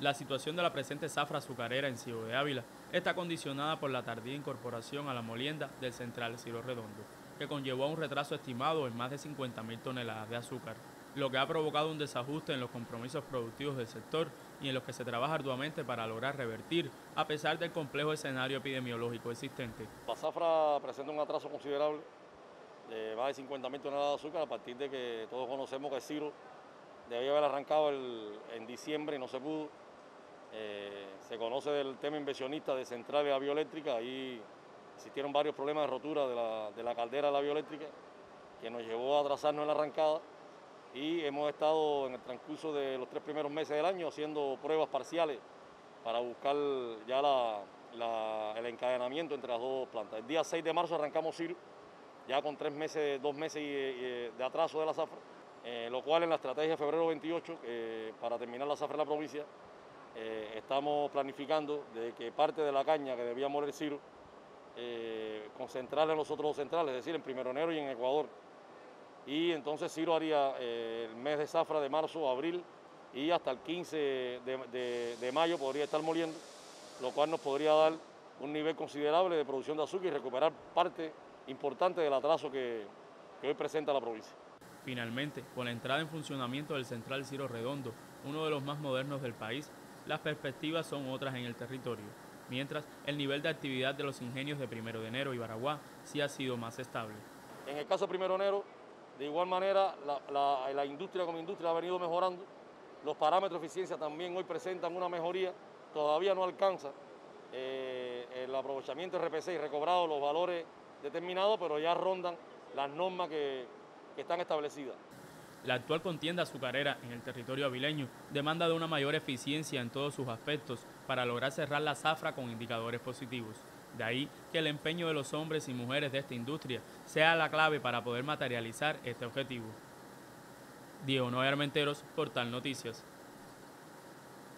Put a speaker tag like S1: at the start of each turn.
S1: La situación de la presente zafra azucarera en Ciudad de Ávila está condicionada por la tardía incorporación a la molienda del central Ciro Redondo, que conllevó a un retraso estimado en más de 50.000 toneladas de azúcar, lo que ha provocado un desajuste en los compromisos productivos del sector y en los que se trabaja arduamente para lograr revertir, a pesar del complejo escenario epidemiológico existente.
S2: La zafra presenta un atraso considerable de más de 50.000 toneladas de azúcar a partir de que todos conocemos que Ciro debía haber arrancado en diciembre y no se pudo. Eh, se conoce del tema inversionista de centrales de bioeléctrica, ahí existieron varios problemas de rotura de la, de la caldera de la bioeléctrica que nos llevó a atrasarnos en la arrancada y hemos estado en el transcurso de los tres primeros meses del año haciendo pruebas parciales para buscar ya el encadenamiento entre las dos plantas. El día 6 de marzo arrancamos CIR, ya con tres meses, dos meses de atraso de la zafra, eh, lo cual en la estrategia de febrero 28, eh, para terminar la zafra en la provincia, eh, estamos planificando de que parte de la caña que debía morir Ciro, concentrarla en los otros dos centrales, es decir, en Primero Enero y en Ecuador, y entonces Ciro haría eh, el mes de zafra de marzo, abril y hasta el 15 de, mayo podría estar moliendo, lo cual nos podría dar un nivel considerable de producción de azúcar y recuperar parte importante del atraso que, que hoy presenta la provincia.
S1: Finalmente, con la entrada en funcionamiento del Central Ciro Redondo, uno de los más modernos del país, las perspectivas son otras en el territorio, mientras el nivel de actividad de los ingenios de Primero de Enero y Baraguá sí ha sido más estable.
S2: En el caso de Primero de Enero, de igual manera, la, industria como industria ha venido mejorando. Los parámetros de eficiencia también hoy presentan una mejoría. Todavía no alcanza eh, el aprovechamiento RPC y recobrado los valores determinados, pero ya rondan las normas que, que están establecidas.
S1: La actual contienda azucarera en el territorio avileño demanda de una mayor eficiencia en todos sus aspectos para lograr cerrar la zafra con indicadores positivos. De ahí que el empeño de los hombres y mujeres de esta industria sea la clave para poder materializar este objetivo. Diego Noé Armenteros, Portal Noticias.